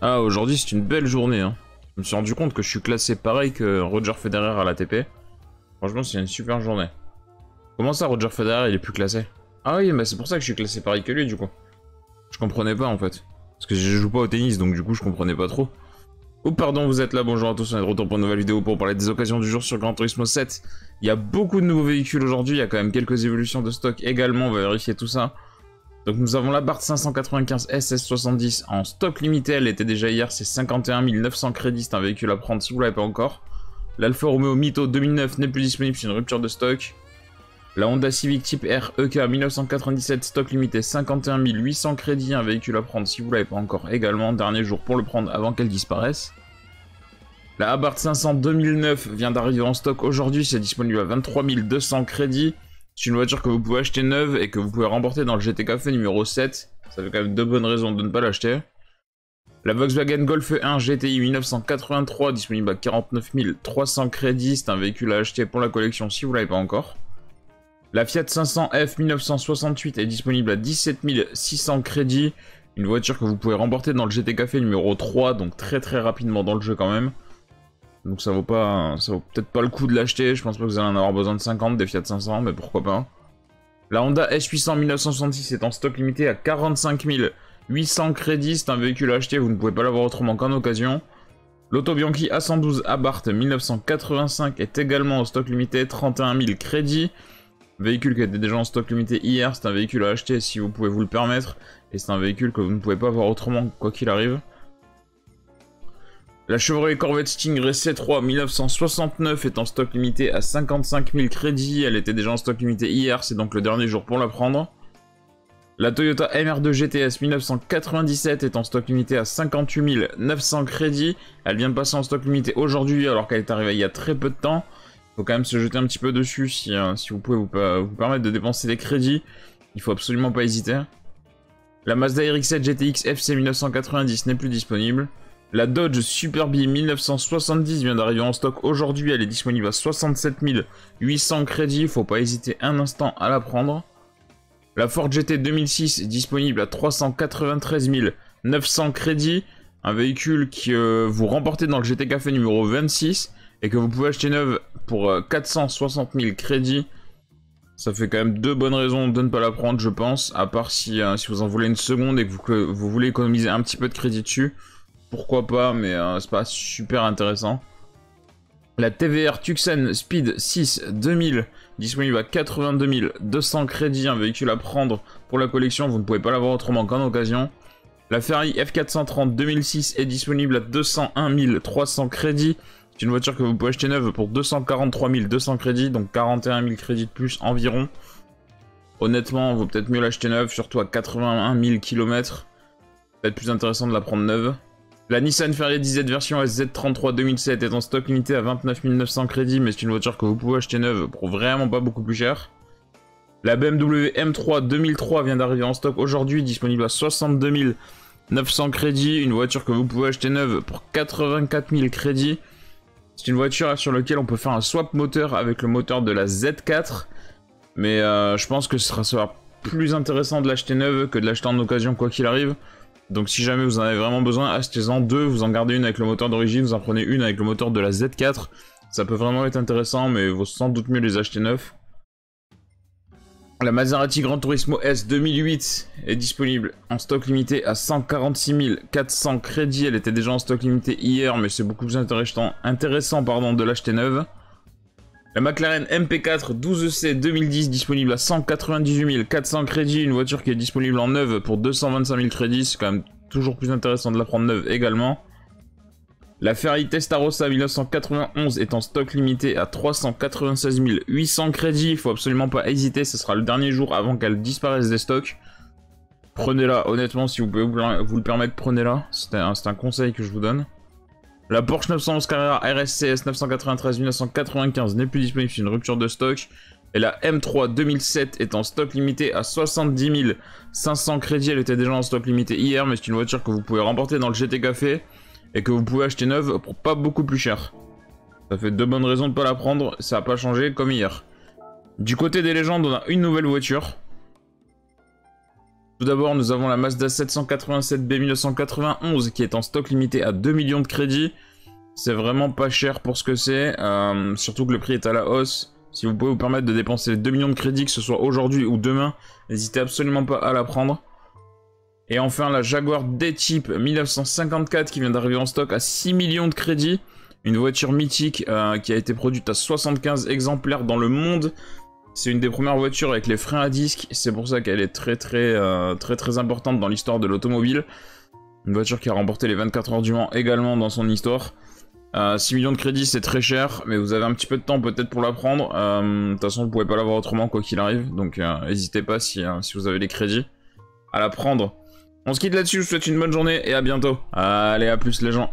Ah, aujourd'hui, c'est une belle journée. Hein. Je me suis rendu compte que je suis classé pareil que Roger Federer à l'ATP. Franchement, c'est une super journée. Comment ça, Roger Federer, il est plus classé? Ah oui, mais c'est pour ça que je suis classé pareil que lui, du coup. Je comprenais pas, en fait. Parce que je joue pas au tennis, donc du coup, je comprenais pas trop. Oh pardon, vous êtes là, bonjour à tous, on est de retour pour une nouvelle vidéo pour parler des occasions du jour sur Gran Turismo 7. Il y a beaucoup de nouveaux véhicules aujourd'hui, il y a quand même quelques évolutions de stock également, on va vérifier tout ça. Donc nous avons la Bart 595 SS70 en stock limité, elle était déjà hier, c'est 51 900 crédits, c'est un véhicule à prendre si vous l'avez pas encore. L'Alfa Romeo Mito 2009 n'est plus disponible, c'est une rupture de stock. La Honda Civic Type R EK 1997 stock limité 51 800 crédits, un véhicule à prendre si vous l'avez pas encore également, dernier jour pour le prendre avant qu'elle disparaisse. La Abarth 500 2009 vient d'arriver en stock aujourd'hui, c'est disponible à 23 200 crédits. C'est une voiture que vous pouvez acheter neuve et que vous pouvez remporter dans le GT Café numéro 7. Ça fait quand même deux bonnes raisons de ne pas l'acheter. La Volkswagen Golf 1 GTI 1983 disponible à 49 300 crédits. C'est un véhicule à acheter pour la collection si vous l'avez pas encore. La Fiat 500F 1968 est disponible à 17 600 crédits. Une voiture que vous pouvez remporter dans le GT Café numéro 3, donc très très rapidement dans le jeu quand même. Donc ça vaut pas, ça vaut peut-être pas le coup de l'acheter. Je pense pas que vous allez en avoir besoin de 50 des Fiat 500, mais pourquoi pas. La Honda S800 1966 est en stock limité à 45 800 crédits. C'est un véhicule à acheter, vous ne pouvez pas l'avoir autrement qu'en occasion. L'Auto Bianchi A112 Abarth 1985 est également en stock limité, 31 000 crédits. Véhicule qui était déjà en stock limité hier, c'est un véhicule à acheter si vous pouvez vous le permettre. Et c'est un véhicule que vous ne pouvez pas avoir autrement quoi qu'il arrive. La Chevrolet Corvette Stingray C3 1969 est en stock limité à 55 000 crédits. Elle était déjà en stock limité hier, c'est donc le dernier jour pour la prendre. La Toyota MR2 GTS 1997 est en stock limité à 58 900 crédits. Elle vient de passer en stock limité aujourd'hui alors qu'elle est arrivée il y a très peu de temps. Faut quand même se jeter un petit peu dessus si, euh, vous pouvez vous, vous, permettre de dépenser des crédits. Il faut absolument pas hésiter. La Mazda RX-7 GTX FC 1990 n'est plus disponible. La Dodge Super 1970 vient d'arriver en stock aujourd'hui, elle est disponible à 67 800 crédits, faut pas hésiter un instant à la prendre. La Ford GT 2006 est disponible à 393 900 crédits, un véhicule que euh, vous remportez dans le GT Café numéro 26 et que vous pouvez acheter neuve pour 460 euh, 000 crédits. Ça fait quand même deux bonnes raisons de ne pas la prendre, je pense, à part si, euh, si vous en voulez une seconde et que vous voulez économiser un petit peu de crédit dessus pourquoi pas, mais euh, c'est pas super intéressant. La TVR Tucson Speed 6 2000, disponible à 82 200 crédits, un véhicule à prendre pour la collection, vous ne pouvez pas l'avoir autrement qu'en occasion. La Ferrari F430 2006 est disponible à 201 300 crédits. C'est une voiture que vous pouvez acheter neuve pour 243 200 crédits, donc 41 000 crédits de plus environ. Honnêtement, vaut peut-être mieux l'acheter neuve, surtout à 81 000 km. Peut-être plus intéressant de la prendre neuve. La Nissan Ferrier 10Z version SZ33 2007 est en stock limité à 29 900 crédits, mais c'est une voiture que vous pouvez acheter neuve pour vraiment pas beaucoup plus cher. La BMW M3 2003 vient d'arriver en stock aujourd'hui, disponible à 62 900 crédits. Une voiture que vous pouvez acheter neuve pour 84 000 crédits. C'est une voiture sur laquelle on peut faire un swap moteur avec le moteur de la Z4. Mais euh, je pense que ce sera plus intéressant de l'acheter neuve que de l'acheter en occasion quoi qu'il arrive. Donc si jamais vous en avez vraiment besoin, achetez-en deux, vous en gardez une avec le moteur d'origine, vous en prenez une avec le moteur de la Z4. Ça peut vraiment être intéressant, mais il vaut sans doute mieux les acheter neufs. La Maserati Gran Turismo S 2008 est disponible en stock limité à 146 400 crédits. Elle était déjà en stock limité hier, mais c'est beaucoup plus intéressant, intéressant pardon, de l'acheter neuve. La McLaren MP4 12C 2010 disponible à 198 400 crédits, une voiture qui est disponible en neuve pour 225 000 crédits, c'est quand même toujours plus intéressant de la prendre neuve également. La Ferrari Testarossa 1991 est en stock limité à 396 800 crédits, il faut absolument pas hésiter, ce sera le dernier jour avant qu'elle disparaisse des stocks. Prenez-la, honnêtement, si vous pouvez vous le permettre, prenez-la, c'est un conseil que je vous donne. La Porsche 911 Carrera RSCS 993 1995 n'est plus disponible, c'est une rupture de stock. Et la M3 2007 est en stock limité à 70 500 crédits. Elle était déjà en stock limité hier, mais c'est une voiture que vous pouvez remporter dans le GT Café et que vous pouvez acheter neuve pour pas beaucoup plus cher. Ça fait deux bonnes raisons de ne pas la prendre, ça n'a pas changé comme hier. Du côté des légendes, on a une nouvelle voiture. Tout d'abord, nous avons la Mazda 787B 1991 qui est en stock limité à 2 millions de crédits. C'est vraiment pas cher pour ce que c'est, euh, surtout que le prix est à la hausse. Si vous pouvez vous permettre de dépenser 2 millions de crédits, que ce soit aujourd'hui ou demain, n'hésitez absolument pas à la prendre. Et enfin, la Jaguar D-Type 1954 qui vient d'arriver en stock à 6 millions de crédits. Une voiture mythique euh, qui a été produite à 75 exemplaires dans le monde. C'est une des premières voitures avec les freins à disque. C'est pour ça qu'elle est très très, euh, très très importante dans l'histoire de l'automobile. Une voiture qui a remporté les 24 heures du Mans également dans son histoire. 6 euh, millions de crédits, c'est très cher, mais vous avez un petit peu de temps peut-être pour la prendre. De toute façon, vous pouvez pas l'avoir autrement quoi qu'il arrive, donc n'hésitez pas si, si vous avez les crédits à la prendre. On se quitte là-dessus, je vous souhaite une bonne journée et à bientôt. Allez, à plus les gens.